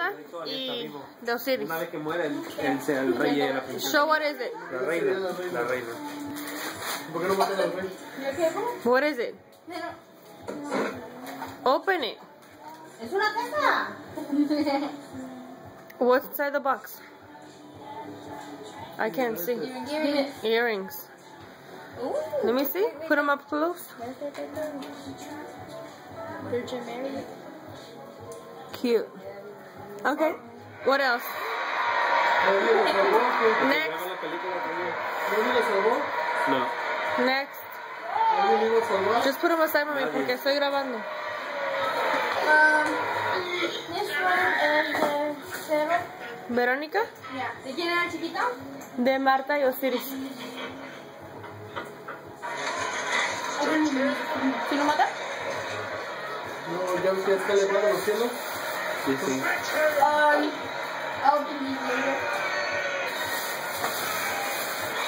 Marta y de Osiris. Una vez que muera, él, él sea el rey de la princesa. Show what is it? La reina. La reina. ¿Por qué no matan al rey? What is it? Open it. Es una casa. What's inside the box? I can't see. Earrings. Let me see. Put them up close. Virgin Mary. Cute. Okay. What else? Next. No. Next. Just put them aside, mami, porque estoy grabando. Um, this one is de cero. Verónica, Yeah. ¿De quién era chiquita? de Marta y Osiris. ¿Sí lo mata? No, ya ves que le van los cielos. Sí, sí. Um, I'll believe later.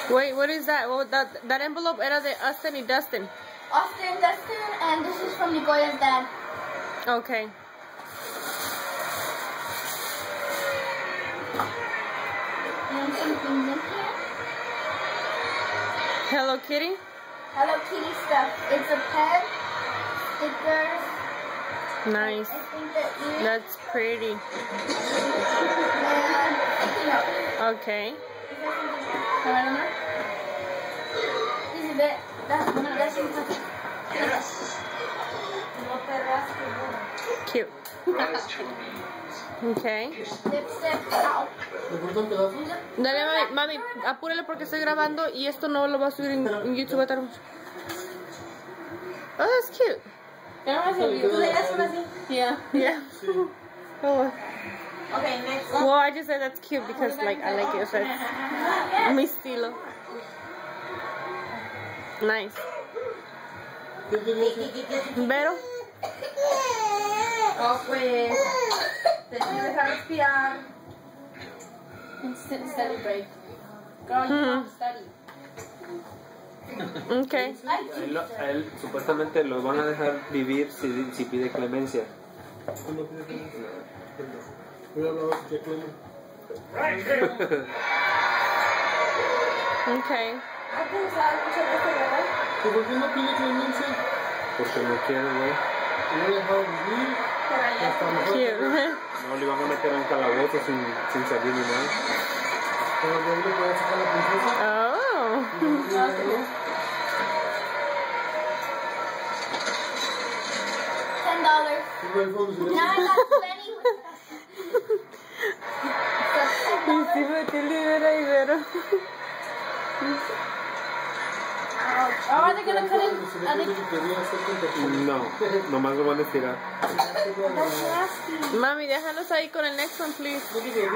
Wait, what is that? Well, that, that envelope era de Austin y Dustin. Austin, Dustin, and this is from Nicole's dad. Okay. And something in here. Hello Kitty. Hello Kitty stuff. It's a pen, stickers, Nice. I think the ears, That's pretty. and sticky notes. Okay. A ver, ¿dónde? This is it. That's, that's interesting. No te rasques, Cute. Okay. Lipstick. Ow. ¿Le cortan pedazos? Dale, mami, mami, apúrale porque estoy grabando y esto no lo va a subir en, en YouTube. va a tardar mucho. Oh, that's cute. Ya no me sirvió. ¿Tú le una así? Yeah. Yeah. Oh. Okay, next. one. Well, I just said that's cute because like I like it. So it's mi estilo. Nice. ¿Qué tenía que Vero. Oh, pues. Te tienes que dejar respirar. Instant study break. Girl, you Mhm. have to study. Okay. A él, a él supuestamente lo van a dejar vivir si, si pide clemencia. Cuando pide clemencia. A. ¿Y por qué no pide clemencia? Porque no quiere, güey. No vivir. Hasta mejor. Cute. No le van a meter en un calabozo sin, sin salir ni nada. Pero de ahí le puede sacar la princesa. Oh. le Are they? pide que quería hacer con No, nomás lo van a estirar. Mami, déjalos ahí con el next one, please. Te.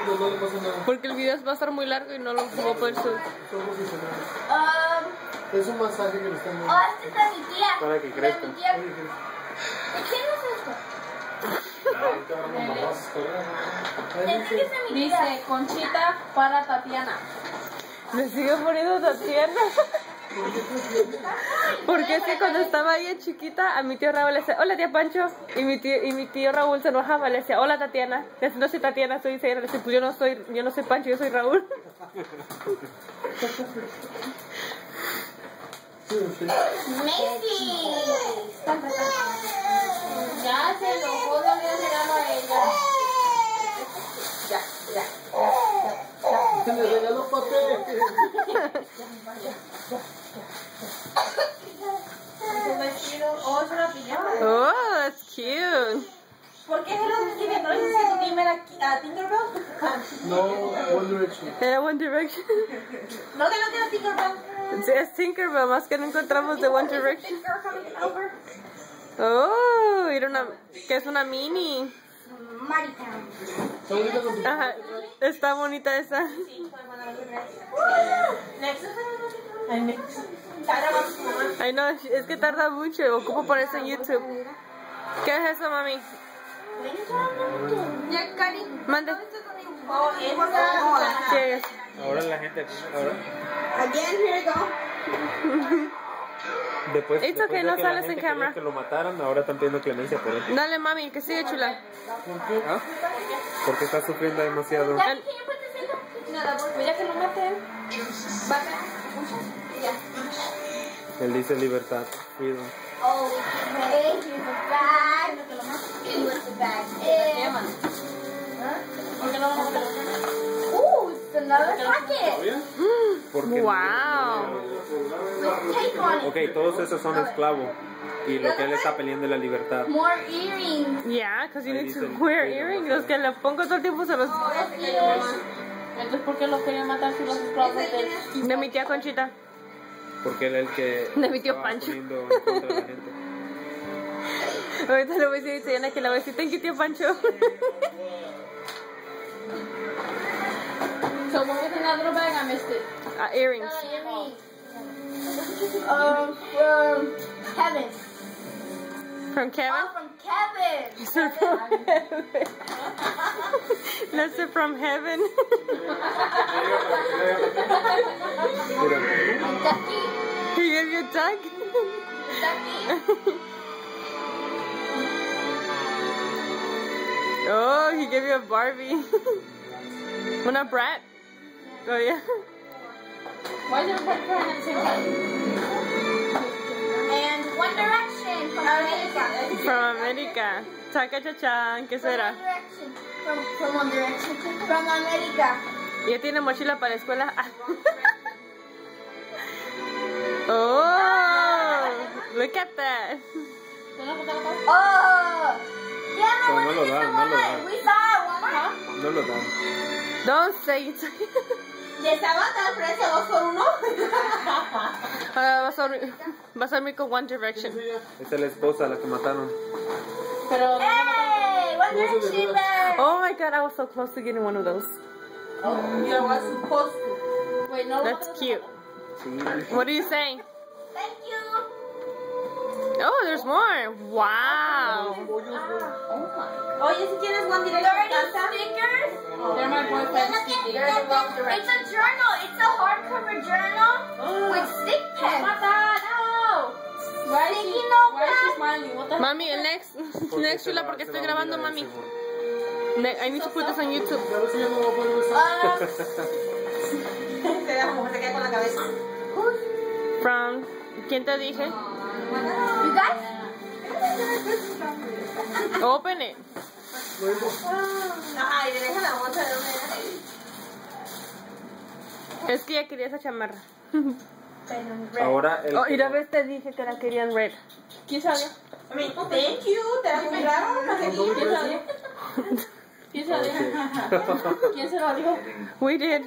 Porque el video va a estar muy largo y no lo voy a poder subir. Son profesionales. Um, Es un masaje que le están dando. oh, este es de mi tía. Para que De crezca. mi ¿De quién dice, Conchita para Tatiana. Me sigue poniendo Tatiana. Porque es que cuando estaba ella chiquita, a mi tío Raúl le decía, hola tía Pancho. Y mi tío, y mi tío Raúl se enojaba, le decía, hola Tatiana. Le decía, no soy Tatiana, soy Isabel. Le decía, pues yo no soy, yo no soy Pancho, yo soy Raúl. Ya se enojó, no le regalo a ella. Ya, ya. Le regaló papel. Es un vestido. Oh, es una pijama. Oh, that's cute. ¿Por qué escribe? ¿No les dice Timber a Tinkerbell? No, One Direction. Era One Direction. ¿No que no tiene Tinkerbell? Sí, es Tinkerbell, más que no encontramos de One Direction. Oh, era una, que es una mini. Maritown. Está bonita con tu Ajá, está bonita esa. Sí. Ay, no, es que tarda mucho, ocupo por eso en YouTube. ¿Qué es eso, mami? Ya, Cari. Mande. Ahora la gente. Ahora, Again, here you go. Después, It's después okay, de no que la sales gente en cámara. que lo mataran, ahora están pidiendo clemencia por él. Dale, mami, que sigue chula. ¿Ah? Porque está sufriendo demasiado. No, Mira que no maten. Yeah. Él dice libertad, freedom. Oh. Here's the bag. Eh, ¿Por qué no vamos a Ooh, it's another packet. Porque Wow. With tape on it. Ok, todos esos son esclavos. Y lo que él está peleando es la libertad. More earrings. Yeah, because you need to wear earrings. Los que le pongo todo el tiempo se los... Entonces, ¿por qué los querían matar si los esclavos de De mi tía Conchita. Porque él es el que De mi tío Pancho. la. Ahorita le voy a decir a Diana que le voy a decir, thank you, tío Pancho. So what was in that little bag? I missed it. Ah, earrings. Um, from Kevin. From Kevin? Oh, from Kevin. That's it from heaven. Ducky. he gave you a duck? Ducky. oh, he gave you a Barbie. Una brat? Oh, yeah. Why is everybody crying at the same time? And One Direction from America. From America. Chaca chachan, ¿qué From será? One Direction. From, from One Direction. From America. ¿Ya tiene mochila para la escuela? Ah. oh, look at that. Oh! Yeah, no, no lo dan, no lo dan. We saw it one more. no lo dan. Don't say it. Ya estaba tan precio dos por uno. Ah, vas, a, dormir- vas a con One Direction. Esa es la esposa la que mataron. Pero Hey! One Direction. Oh my god, I was so close to getting one of those. Oh, you was supposed to. Wait, no. That's cute. What are you saying? Thank you. Oh, there's more. Wow. Oye, si tienes One 30 Direction, canta. stickers. They're my boyfriend's stickers. It's a journal. It's a hardcover journal with stick pens. Why is she, why is she smiling? What the Mami, el next, next va- porque estoy grabando, mami. Ne- I need to put this on YouTube. A ver si ya no va a poder usar. Se da como que se queda con la cabeza. From, ¿quién te dije? You guys? Open it. Ay, le deja la bolsa de dónde era. Es que ya quería esa chamarra. Ahora el Oh, y la vez te dije que la querían red. ¿Quién? I mean, thank you. ¿Te la compraron? No sé quién ¿Quién sabía? ¿Quién sabía? ¿Quién se lo dijo? We did.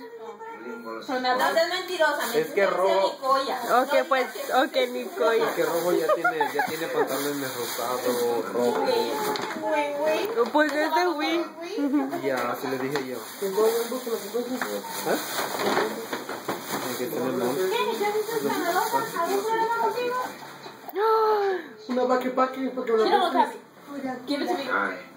Seas mentirosa. Es que robo- Ok, pues, ok, Nicole. que rojo ya tiene, ya tiene pantalones rosados, rojo. Pues es de Wii. Ya, así le dije yo. Tengo ¿Ah? Tenemos. Una baque paque porque me Give it to me.